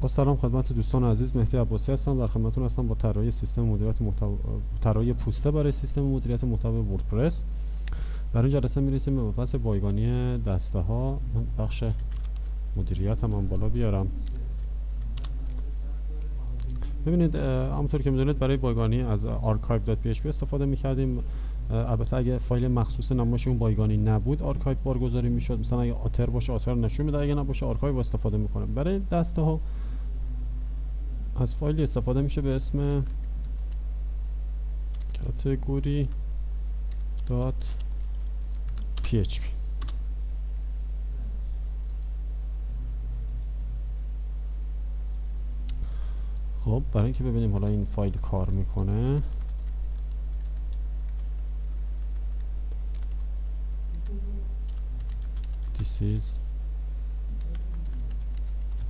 با سلام خدمت دوستان عزیز مهدی عباسی هستم. در خدمتتون هستم با طراحی سیستم مدیریت محتوا طراحی پوسته برای سیستم مدیریت محتوای وردپرس. در این جلسه می‌رسیم به مبحث بایگانی دسته ها من بخش مدیریت هم, بالا بیارم. ببینید همونطور که می‌دونید برای بایگانی از archive.php استفاده می‌کردیم. البته اگه فایل مخصوص نمایش اون بایگانی نبود آرکایو بارگذاری می‌شد. مثلا اگه author باشه author نشون میده. اگه نباشه آرکایو استفاده می‌کنه. برای دسته ها از فایلی استفاده میشه به اسم کاتگوری دات php خب برای اینکه ببینیم حالا این فایل کار می‌کنه. This is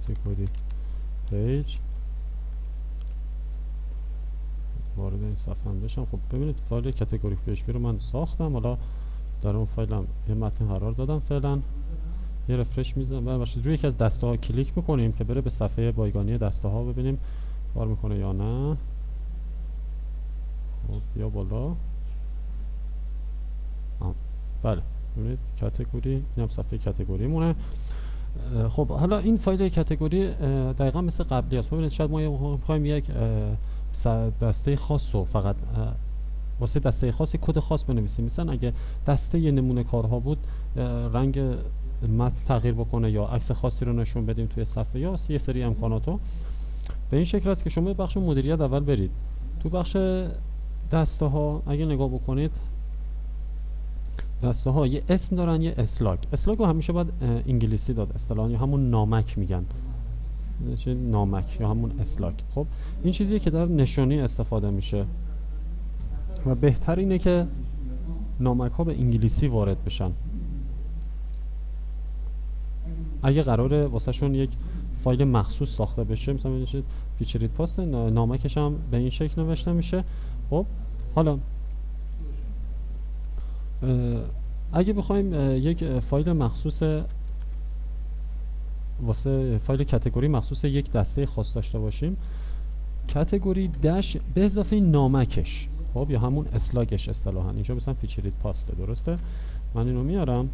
category page. وارد این صفحه هم بشم. خب ببینید فایل کاتگوری PHP رو من ساختم. حالا در اون فایلم یه متن قرار دادم فعلا. یه رفرش می‌زنم باشید روی یکی از دسته ها کلیک می‌کنیم که بره به صفحه بایگانی دسته ها ببینیم کار می‌کنه یا نه. خب بیا بالا. بله. ببینید کاتگوری این هم صفحه کاتگوری مونه خب حالا این فایل کاتگوری دقیقا مثل قبلی است. ببینید شاید ما می‌خوایم یک دسته خاص رو فقط واسه دسته خاصی کد خاص بنویسیم. مثلا اگه دسته نمونه کارها بود رنگ متن تغییر بکنه یا عکس خاصی رو نشون بدیم توی صفحه یا یه سری امکاناتو. به این شکل است که شما بخش مدیریت اول برید. تو بخش دسته ها اگه نگاه بکنید دسته ها یه اسم دارن یه اسلاگ اسلاگ رو همیشه باید انگلیسی داد. اصطلاحا همون نامک میگن. نامک یا همون اسلاگ خب این چیزیه که در نشانی استفاده میشه. و بهتر اینه که نامک ها به انگلیسی وارد بشن. اگه قراره واسه شون یک فایل مخصوص ساخته بشه مثلا میشه featured post نامکش هم به این شکل نوشته میشه. خب حالا اگه بخوایم یک فایل مخصوص واسه فایل category مخصوص یک دسته خاص داشته باشیم. category dash به اضافه نامکش. خب یا همون slug ش اصطلاحا. اینجا مثلا featured post ه درسته؟ من اینو میارم.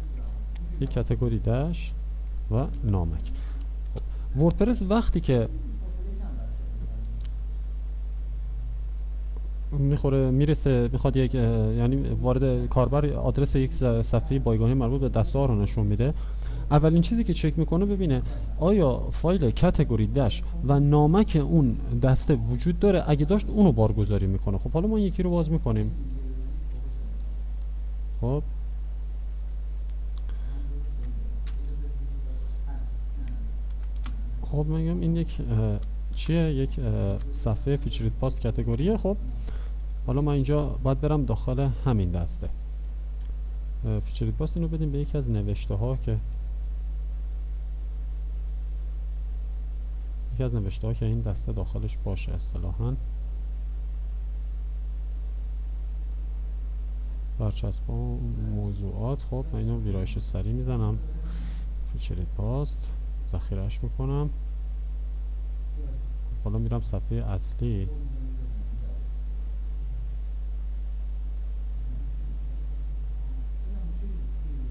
یک category dash و نامک. خب. وردپرس وقتی که می‌خوره می‌رسه می‌خواد یک یعنی وارد کاربر آدرس یک صفحه بایگانی مربوط به دسته ها رو نشون میده. اولین چیزی که چک می‌کنه ببینه آیا فایل کتگوری دش و نامک اون دسته وجود داره اگه داشت اونو بارگذاری می‌کنه. خب حالا ما یکی رو باز می‌کنیم. خب. خب میگم این یک چیه؟ یک صفحه فیچرید پاست کتگوریه خب حالا ما اینجا باید برم داخل همین دسته. فیچرید پاست اینو بدیم به یکی از نوشته ها که یکی از نوشته که این دسته داخلش باشه اصطلاحا. برچسب موضوعات. خب من اینو ویرایش سری می‌زنم. فیچرید پاست. ذخیرهش می‌کنم. حالا میرم صفحه اصلی.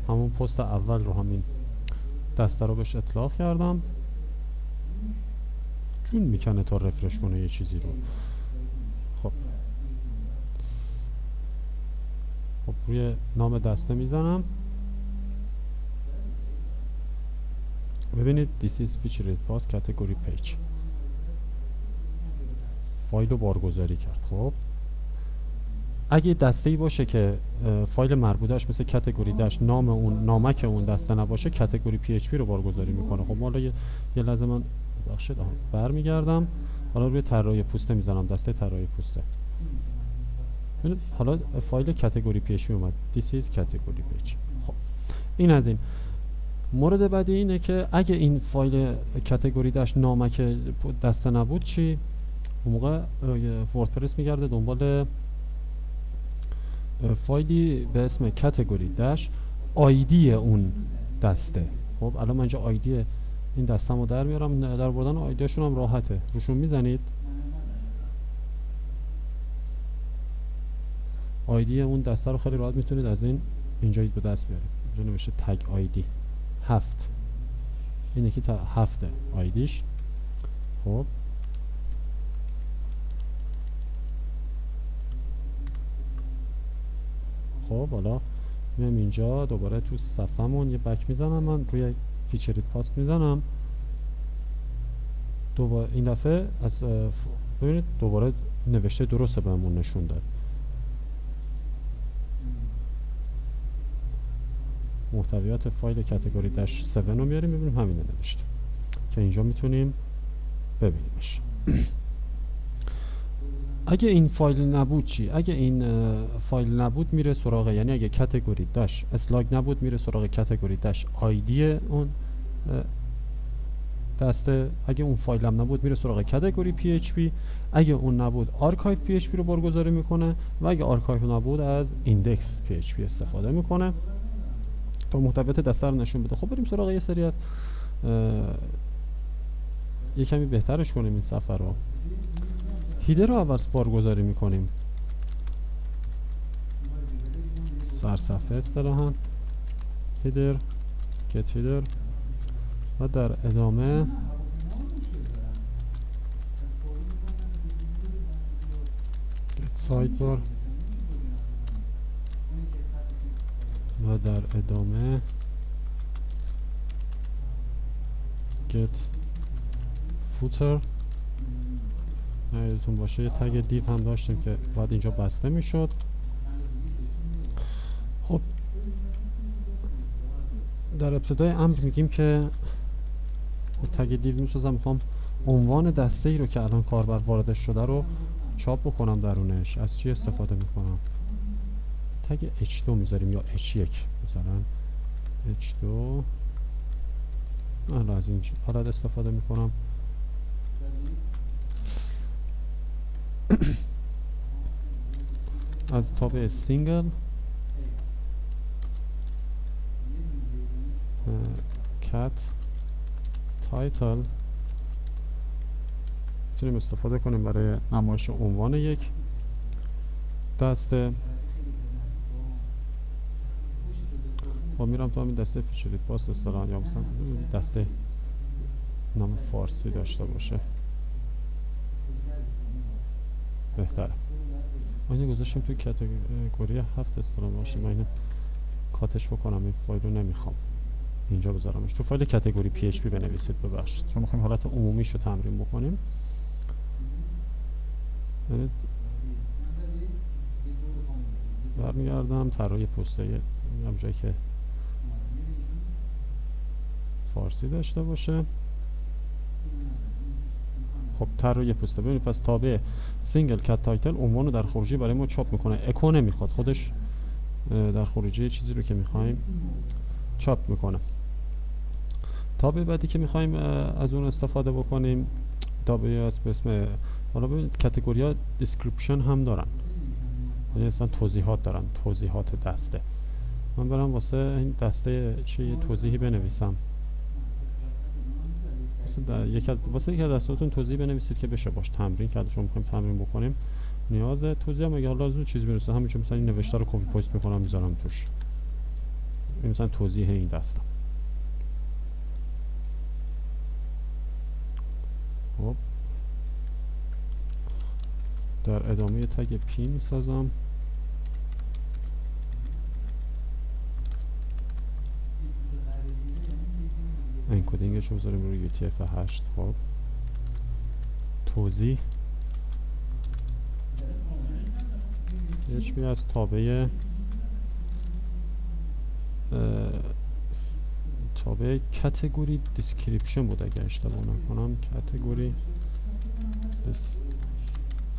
همون پست اول رو همین دسته رو بهش اطلاق کردم. جون می‌کنه تا رفرش کنه یه چیزی رو. خب. خب روی نام دسته می‌زنم. ببینید this is featured pass category page. فایل رو بارگذاری کرد. خب. اگه دسته ای باشه که فایل مربوطش مثل کتگوری داش نام اون نامک اون دسته نباشه کتگوری پی رو بارگذاری می‌کنه. خب حالا یه, یه من ببخشید برمیگردم. حالا روی طراحی پوسته می‌زنم دسته طراحی پوسته. حالا فایل category PHP اومد. This is category page خب این از این. مورد بعدی اینه که اگه این فایل category dash نامک دسته نبود چی؟ اون موقع وردپرس میگرده دنبال فایلی به اسم category dash ID اون دسته. خب الان من اینجا آیدی این دستم رو در میارم در بردن آیدیاشون هم راحته. روشون می‌زنید؟ آیدی اون دسته رو خیلی راحت می‌تونید از این اینجا به دست بیارید. اینجا نوشته تگ آیدی هفت. این یکی تا هفته. آیدیش خب. خب حالا میام اینجا. دوباره تو صفحمون یه back می‌زنم من. روی featured post می‌زنم. دوباره این دفعه از ببینید دوباره نوشته درسته بهمون نشون داد. محتویات فایل category dash 7 رو میاریم ببینیم همینه نوشته. که اینجا می‌تونیم ببینیمش. اگه این فایل نبود چی؟ اگه این فایل نبود میره سراغ یعنی اگه category dash slug نبود میره سراغ category dash ID اون. دسته. اگه اون فایل هم نبود میره سراغ category PHP اگه اون نبود archive PHP رو بارگذاری می‌کنه و اگه آرکایو نبود از index PHP استفاده می‌کنه. تا محتویات دسته رو نشون بده. خب بریم سراغ یه سری از یه کمی بهترش کنیم این سفر رو. هیدر رو اول بارگذاری می‌کنیم. سرصفحه اصطلاحا. هیدر گت هیدر و در ادامه سایدبار و در ادامه get footer. یادتون باشه. یه تگ دیو هم داشتیم که باید اینجا بسته می‌شد. خب در ابتدای امر میگیم که تگ دیو می‌سازم می‌خوام عنوان دسته ای رو که الان کاربر واردش شده رو چاپ بکنم درونش. از چی استفاده می‌کنم؟ تگ h2 می‌ذاریم یا h1 مثلا. H2 حالا از این حالت استفاده می‌کنم. از تابع single. cat. title می‌تونیم استفاده کنیم برای نمایش عنوان یک دسته. خب میرم تو همین دسته featured post هست الان یا مثلا دسته نام فارسی داشته باشه. بهتره. اینو گذاشتیم توی category هفت هست الان باشه من اینو cut ش بکنم این فایل رو نمی‌خوام. اینجا بذارمش. تو فایل category PHP بنویسید ببخشید. چون می‌خوایم حالت عمومیش رو تمرین بکنیم. برمیگردم طراحی پوسته هم جایی که فارسی داشته باشه. خب طراحی پوسته ببینید پس تابع single cat title عنوان در خروجی برای ما چاپ می‌کنه. اکو نمی‌خواد. خودش در خروجی چیزی رو که می‌خوایم چاپ می‌کنه. تابع بعدی که می‌خوایم از اون استفاده بکنیم تابعی هست به اسم حالا ببینید category ها description هم دارن. یعنی اصلا توضیحات دارن توضیحات دسته. من برم واسه این دسته یه توضیحی بنویسم. یکی از واسه یکی از دسته‌هاتون توضیح بنویسید که بشه باش تمرین کرد. شما می‌خوایم تمرین بکنیم. نیاز توضیح هم اگه لازم چیزی بنویسم همینجا مثلا این نوشته رو copy paste می‌کنم می‌ذارم توش. مثلا توضیح این دستم. خب. در ادامه تگ پی می‌سازم. انکودینگش رو بذاریم روی UTF-8 خب. توضیح. PHP از تابع تابع category description بود اگر اشتباه نکنم. category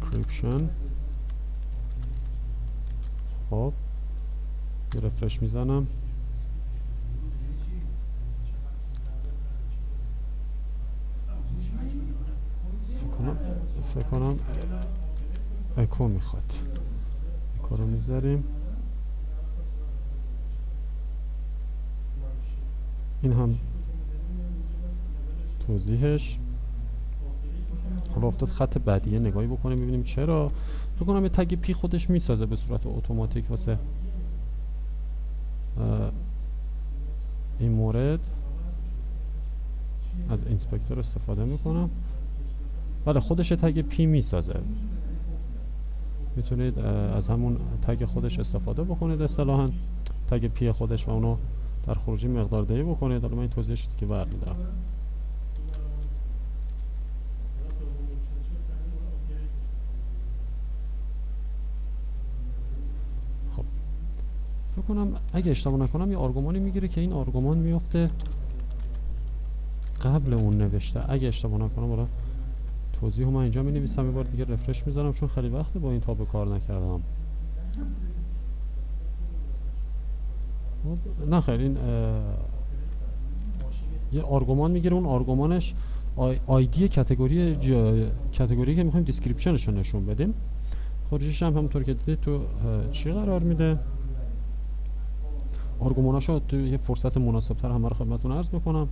description خب یه refresh می‌زنم. فکر کنم اکو می‌خواد. اکو رو می‌ذاریم. این هم توضیحش. حالا افتاد خط بعدیه نگاهی بکنیم ببینیم چرا. فکر کنم یه tag p خودش می‌سازه به صورت اتوماتیک واسه این مورد. از inspector استفاده می‌کنم. بله خودش tag p می‌سازه. می‌تونید از همون tag خودش استفاده بکنید اصطلاحا. تگ پی خودش و اونو در خروجی مقدار دهی بکنید. حالا من این توضیحش که برمیدارم خب. فکر کنم اگه اشتباه نکنم یه آرگومانی می‌گیره که این آرگومان میفته قبل اون نوشته. اگه اشتباه نکنم حالا توضیح من اینجا می نویسم یه بار دیگه رفرش می‌زنم چون خیلی وقت با این تابه کار نکردم. نه خیلی این یه آرگومان می‌گیره اون آرگومانش ID category category که می‌خوایم description ش رو نشون بدیم. خروجیش هم همونطور که دیدید تو چی قرار میده؟ آرگوماناشو تو یه فرصت مناسب تر همه رو خدمتتون عرض می‌کنم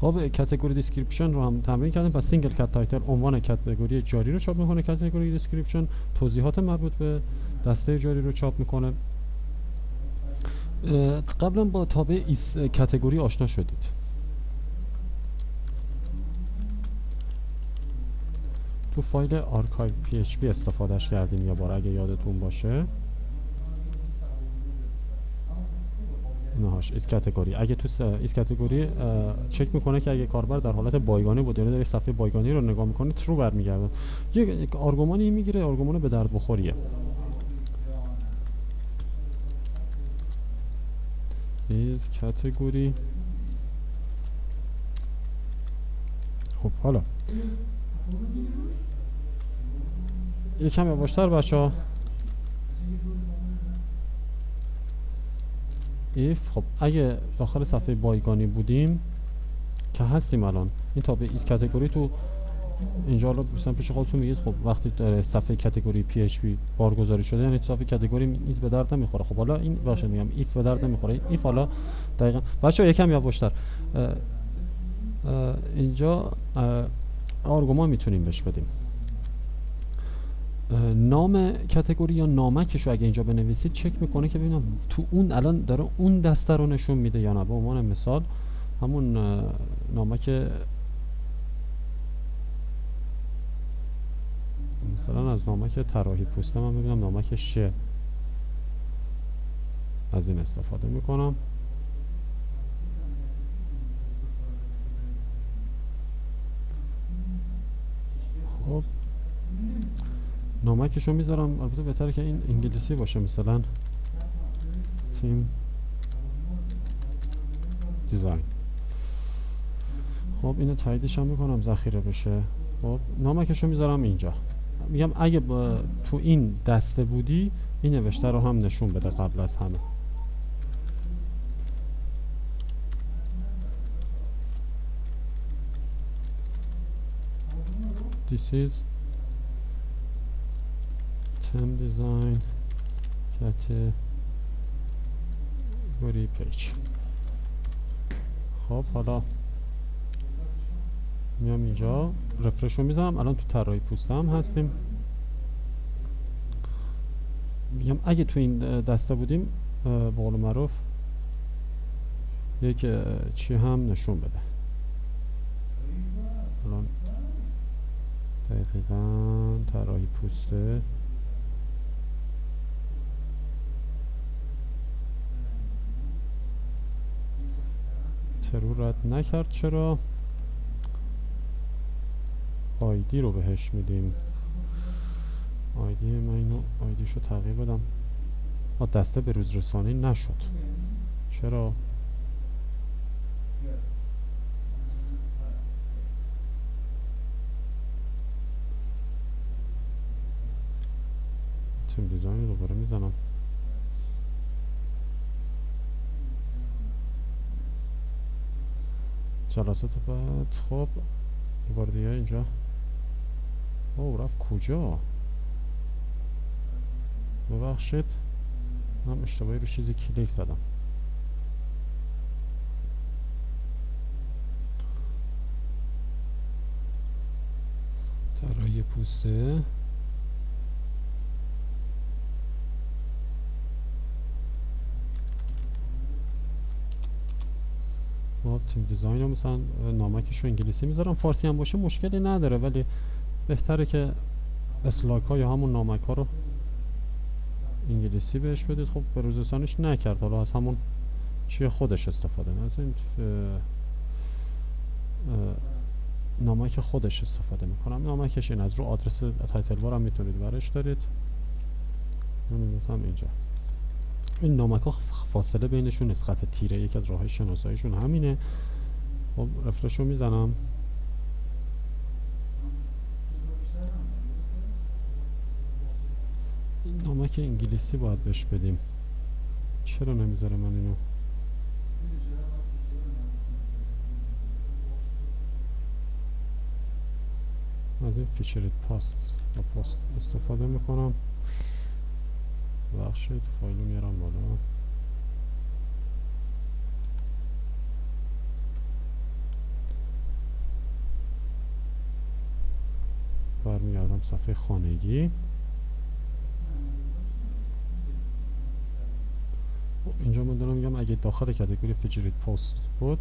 خب category description رو هم تمرین کردیم پس single cat title عنوان category جاری رو چاپ می‌کنه category description توضیحات مربوط به دسته جاری رو چاپ می‌کنه. قبلا با تابع is category آشنا شدید. تو فایل archive PHP استفادهش کردیم یه بار اگه یادتون باشه. نهاش is category. اگه تو is category چک می‌کنه که اگه کاربر در حالت بایگانی بود یعنی داره صفحه بایگانی رو نگاه می‌کنه true برمیگرده. یک آرگومانی می‌گیره آرگومان به درد بخوریه. ایز کاتگوری خب حالا. یکم یواشتر بچه ها if خب اگه داخل صفحه بایگانی بودیم که هستیم الان. این تابع is category تو اینجا حالا مثلا پیش خودتون میگید خب وقتی داره صفحه category PHP بارگذاری شده یعنی صفحه category is به درد نمی‌خوره. خب حالا این باشه میگم if به درد نمی‌خوره. if حالا دقیقا بچه‌ها یکم یواشتر اینجا آرگومان می‌تونیم بهش بدیم. نام category یا نامکش رو اگه اینجا بنویسید چک می‌کنه که ببینم تو اون الان داره اون دسته رو نشون میده یا نه. به عنوان مثال همون نامک مثلا از نامک طراحی پوسته من ببینم نامک شه از این استفاده می‌کنم. خب. نامکشو می‌ذارم. البته بهتره که این انگلیسی باشه. مثلا تیم دیزاین. خب اینو تاییدش هم می‌کنم. ذخیره بشه. خب نامکشو می‌ذارم اینجا. میگم اگه تو این دسته بودی این نوشته رو هم نشون بده قبل از همه. This is tem design category page. خب حالا میام اینجا. رفرش رو می‌زنم الان تو طراحی پوسته هم هستیم. میگم اگه تو این دسته بودیم به قول معروف یک چی هم نشون بده. الان دقیقا طراحی پوسته ترو رد نکرد. چرا؟ آیدی رو بهش میدیم. آیدی من اینو آیدیشو تغییر بدم. دسته به روز رسانی نشد. چرا؟ تیم دیزاین دوباره می‌زنم. جلسات بعد خب دیگه اینجا. او رفت کجا؟ ببخشید. من اشتباهی رو چیزی کلیک زدم. طراحی پوسته. با تیم دیزاین رو مثلا نامکش رو انگلیسی می‌ذارم. فارسی هم باشه مشکلی نداره ولی بهتره که اسلاک ها یا همون نامک ها رو انگلیسی بهش بدید. خب به روزستانش نکرد. حالا از همون چیه خودش استفاده این نامک خودش استفاده می‌کنم نامکش این از رو آدرس تایتل بار هم می‌تونید برش دارید. هم اینجا. این نامک ها فاصله بینشون نسخت تیره یکی از راه شناساییشون همینه. خب رفرش رو می‌زنم. نامک انگلیسی باید بهش بدیم. چرا نمی‌ذاره من اینو؟ از این featured post یا پاست استفاده می‌کنم. ببخشید فایلو میارم بالا. برمیگردم صفحه خانگی خب، اینجا من دارم میگم اگه داخل category featured post بود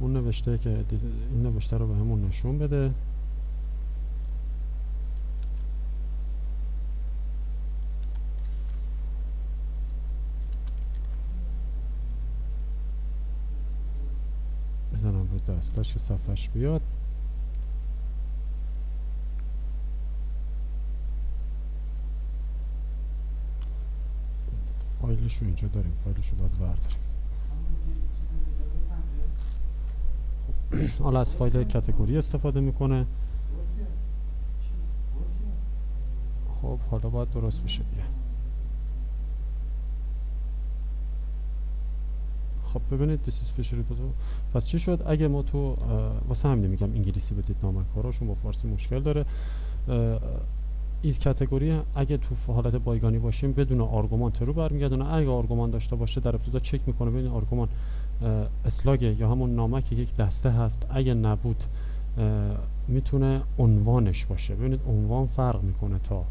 اون نوشته که این نوشته رو به همون نشون بده. دستاش که صفحش بیاد فایلش رو اینجا داریم فایلش رو باید برداریم. خب، حالا از فایل کتگوری استفاده می‌کنه. خب حالا باید درست بشه دیگه. خب ببینید this is fishery پس چی شد؟ اگه ما تو واسه همین میگم انگلیسی بدید نامک هاراشون با فارسی مشکل داره. این کتگوری اگه تو حالت بایگانی باشیم بدون آرگومان ترو برمیگردونه. اگه آرگومان داشته باشه در ابتدا چک می‌کنه ببین آرگومان slug یا همون نامک یک دسته هست اگه نبود می‌تونه عنوانش باشه. ببینید عنوان فرق می‌کنه تا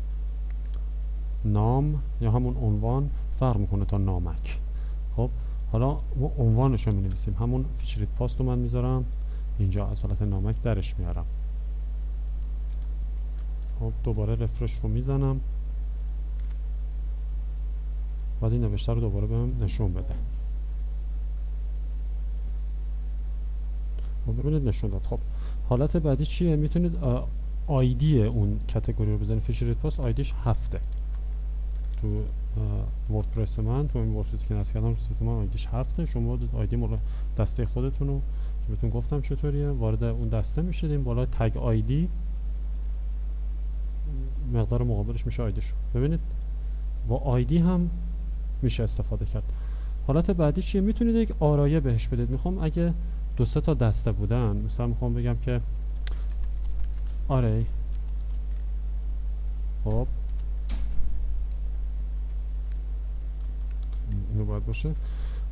نام یا همون عنوان فرق می‌کنه تا نامک. خب حالا ما عنوانش رو می نویسیم همون featured post رو من می‌ذارم. اینجا از حالت نامک درش میارم خب دوباره refresh رو می‌زنم. بعد این نوشته رو دوباره بهم نشون بده. خب ببینید نشون داد. خب حالت بعدی چیه؟ می‌تونید ID اون category رو بزنید. featured post ID ش هفته. تو وردپرس من تو این وردپرس که نصب کردم رو سیستم ID ش هفته. شما ID مال دسته خودتون رو که بهتون گفتم چطوریه وارد اون دسته میشید. این بالا tag ID مقدار مقابلش میشه آیدیش ببینید با آیدی هم میشه استفاده کرد. حالت بعدی چیه؟ می‌تونید یک آرایه بهش بدید. می‌خوام اگه دو سه تا دسته بودن مثلا می‌خوام بگم که آره. خب. اینو باید باشه.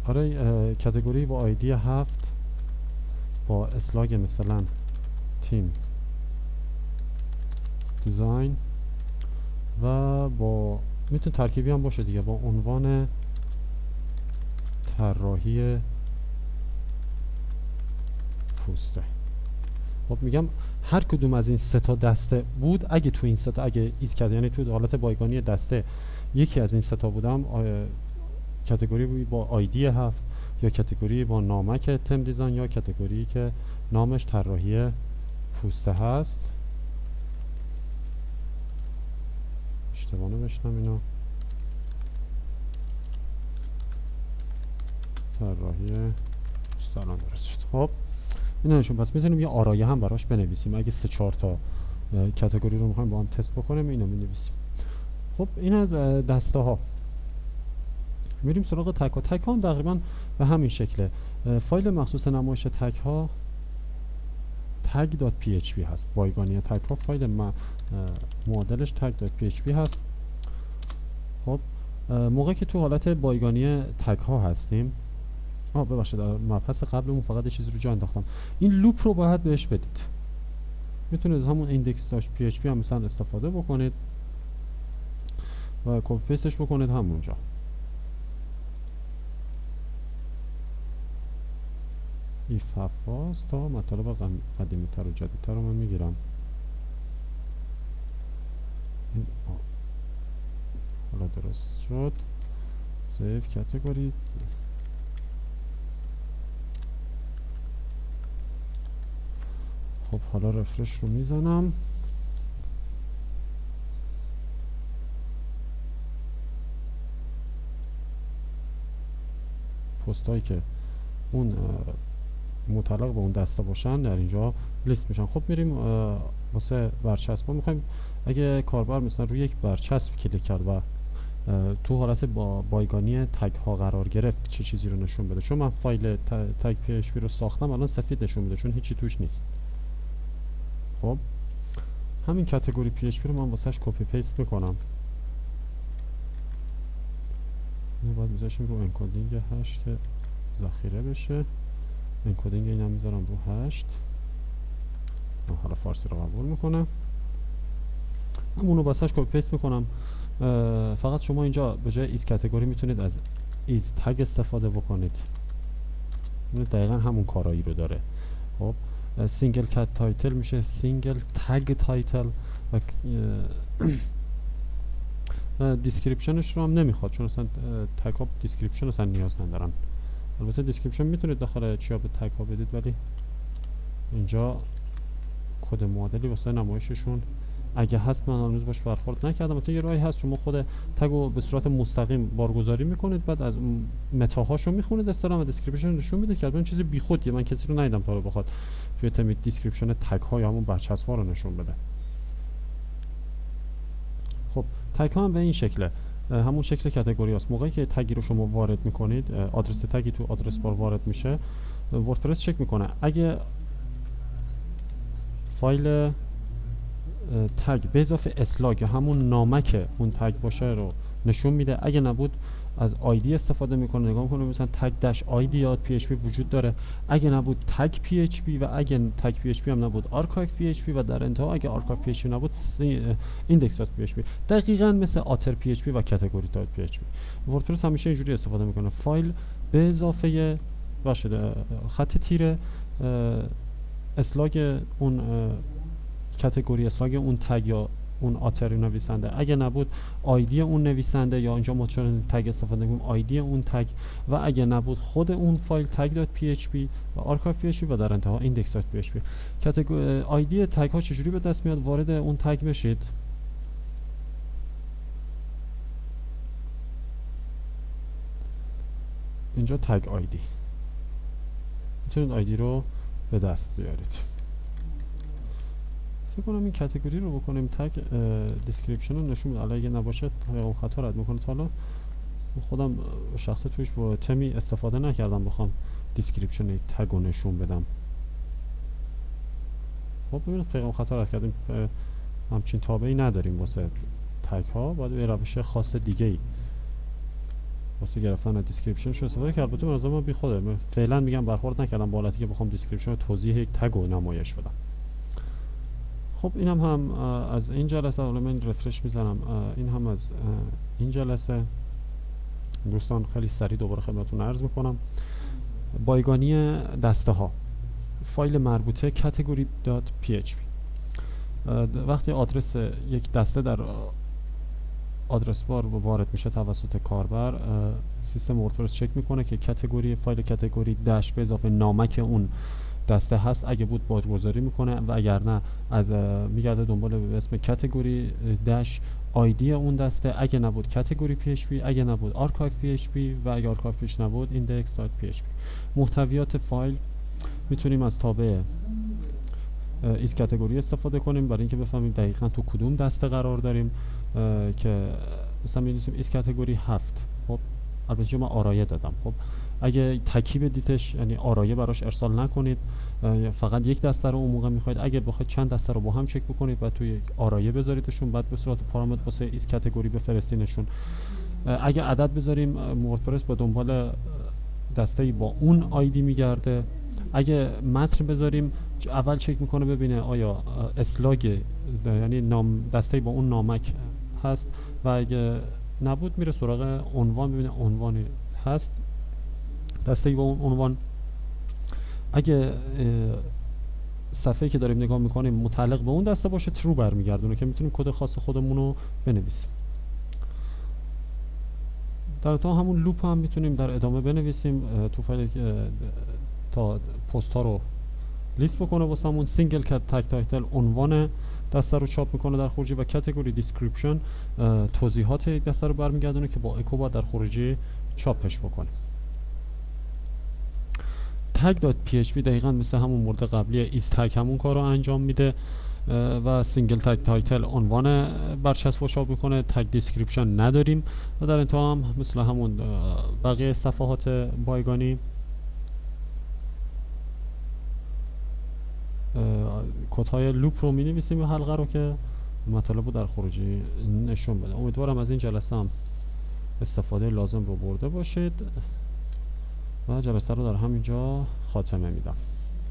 آره کتگوری با آیدی هفت با اسلاگ مثلا تیم. دیزاین. و با می‌تونه ترکیبی هم باشه دیگه با عنوان طراحی پوسته. خب میگم هر کدوم از این سه تا دسته بود اگه تو این سه تا اگه ایز کرد یعنی تو حالت بایگانی دسته یکی از این سه تا بودم کتگوری با آیدی هفت یا کتگوری با نامک تم دیزاین یا کتگوری که نامش طراحی پوسته هست. اشتباه نوشتم اینو طراحی الان درست خب این نشون. پس می‌تونیم یه آرایه هم براش بنویسیم. اگه سه چهار تا کتگوری رو می‌خوایم با هم تست بکنیم اینو می نویسیم خب این از دسته ها میریم سراغ tag ها tag ها هم تقریبا به همین شکله. فایل مخصوص نمایش tag ها tag.php هست. بایگانی tag ها فایل معادلش tag.php هست. خب موقعی که تو حالت بایگانی tag ها هستیم آه ببخشید مبحث قبلمون فقط یه چیزی رو جا انداختم. این loop رو باید بهش بدید. می‌تونید همون index.php هم مثلا استفاده بکنید و کپی پیستش بکنید همونجا. ایف حفاظ تا مطالب قدیمی تر و جدید تر رو من می‌گیرم. این حالا درست شد. سیف کتگوری خب حالا رفرش رو می‌زنم. پست که اون متعلق به اون دسته باشن در اینجا لیست میشن. خب میریم واسه برچسب. ما می‌خوایم اگه کاربر مثلا روی یک برچسب کلیک کرد و تو حالت با بایگانی tag ها قرار گرفت چه چیزی رو نشون بده؟ چون من فایل tag.php رو ساختم الان سفید نشون میده چون هیچی توش نیست. خب؟ همین category.php رو من واسهش copy paste می‌کنم. اینو باید میذاشیم رو encoding هشت ذخیره بشه. encoding اینم می‌ذارم رو هشت. حالا فارسی رو قبول می‌کنم همونو واسهش copy paste می‌کنم. فقط شما اینجا به جای is category می‌تونید از is tag استفاده بکنید. دقیقا همون کارایی رو داره. خب single cat title میشه. single tag title و description ش رو هم نمی‌خواد چون اصلا tag ها description اصلا نیاز ندارن. البته description می‌تونید داخل چیا به tag ها بدید ولی اینجا کد معادلی واسه نمایششون. اگه هست من هنوز باش برخورد نکردم. تو یه راهی هست شما خود tag و به صورت مستقیم بارگذاری می‌کنید بعد از meta هاشو می‌خونید استرام و description نشون میده که اون چیز بیخودیه. من کسی رو ندیدم تا رو بخواد توی theme، description tag ها یا همون برچسب ها رو نشون بده. خب tag ها هم به این شکله. همون شکل category است موقعی که tag ی رو شما وارد می‌کنید آدرس tag ی تو address bar وارد میشه وردپرس چک می‌کنه. اگه فایل tag به اضافه slug همون نامک اون tag باشه رو نشون میده. اگه نبود از ID استفاده می‌کنه نگاه می‌کنه مثلا tag dash ID یا PHP وجود داره. اگه نبود tag PHP و اگه tag PHP هم نبود archive PHP و در انتها اگه archive PHP نبود index PHP دقیقاً مثل author PHP و category type PHP وردپرس همیشه اینجوری استفاده می‌کنه. فایل به اضافه باشه خط تیره slug اون category slug اون tag یا اون author نویسنده. اگه نبود ID اون نویسنده یا اینجا ما چون tag استفاده کنیم ID اون tag. و اگه نبود خود اون فایل tag dot PHP و archive PHP و در انتها index dot PHP ID tag ها چجوری به دست میاد؟ وارد اون tag بشید. اینجا tag ID می‌تونید ID رو به دست بیارید. فکر کنم این category رو بکنیم. tag description رو نشون میده. اگه نباشه اون خطا رد می‌کنه. تا حالا خودم شخص توش با تمی استفاده نکردم. بخوام description tag رو نشون بدم. خب ببینید پیغام خطا رد کردیم. همچین تابعی نداریم واسه tag ها باید به روش خاص دیگه ای واسه گرفتن description شو استفاده کرد. البته من ما بی خوده فعلا میگم برخورد نکردم. با که بخوام description توضیح یک tag رو نمایش بدم. خب این هم, هم از این جلسه حالا من refresh می‌زنم. این هم از این جلسه. دوستان خیلی سریع دوباره خدمتتون عرض می‌کنم. بایگانی دسته ها فایل مربوطه category.php وقتی آدرس یک دسته در آدرس بار وارد میشه توسط کاربر سیستم وردپرس چک می‌کنه که کتگوری فایل کتگوری داش به اضافه نامک اون دسته هست. اگه بود بارگذاری می‌کنه و اگر نه از میگرده دنبال به اسم کاتگوری dash ID اون دسته. اگه نبود category PHP اگه نبود archive PHP و اگه archive PHP ش نبود index dot PHP. محتویات فایل می‌تونیم از تابع is category استفاده کنیم. برای اینکه بفهمیم دقیقا تو کدوم دسته قرار داریم که مثلا می‌نویسیم is category هفت. البته من آرایه دادم. خب اگه تکی دیتش یعنی آرایه براش ارسال نکنید. فقط یک دسته رو اون موقع می‌خواید. اگه بخواید چند دسته رو با هم چک بکنید و توی آرایه بذاریدشون بعد به صورت پارامتر واسه is category بفرستینشون. اگه عدد بذاریم وردپرس با دنبال دسته با اون آیدی میگرده. اگه متن بذاریم اول چک می‌کنه ببینه آیا اسلاگ یعنی نام دسته با اون نامک هست. و اگه نبود میره سراغ عنوان ببینه عنوانی هست. دسته با اون عنوان اگه صفحه که داریم نگاه می‌کنیم متعلق به اون دسته باشه ترو برمیگردونه که می‌تونیم کد خاص خودمون رو بنویسیم. در تا همون loop هم می‌تونیم در ادامه بنویسیم تو فایل تا پست ها رو لیست بکنه واسه همون single cat tag title عنوان دسته رو چاپ می‌کنه در خروجی و category description توضیحات یک دسته رو برمیگردونه که با اکو باید در خروجی چاپش بکنه. tag.php دقیقا مثل همون مورد قبلی is tag همون کار رو انجام میده و single tag title عنوان برچسب چاپ می‌کنه. tag description نداریم و در انتها هم مثل همون بقیه صفحات بایگانی کدهای loop رو می نویسیم و حلقه رو که مطالب رو در خروجی نشون بده. امیدوارم از این جلسه هم استفاده لازم رو برده باشید و جلسه رو در همینجا خاتمه میدم.